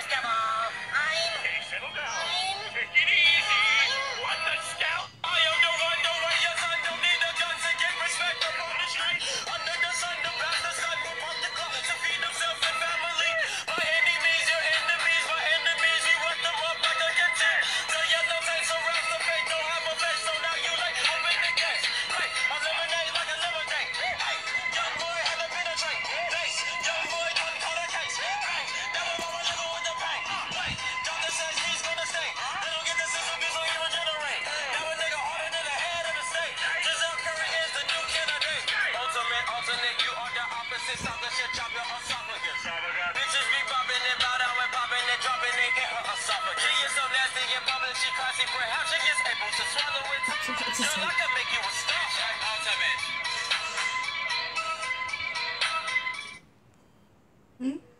しても。Ultimate, alternate. You are the opposite. Something should chop your esophagus. Bitches be and bow down and popping and dropping her esophagus. She is so nasty in public, she classy. She able to swallow it. Girl, I can make you a star. Ultimate. Hmm?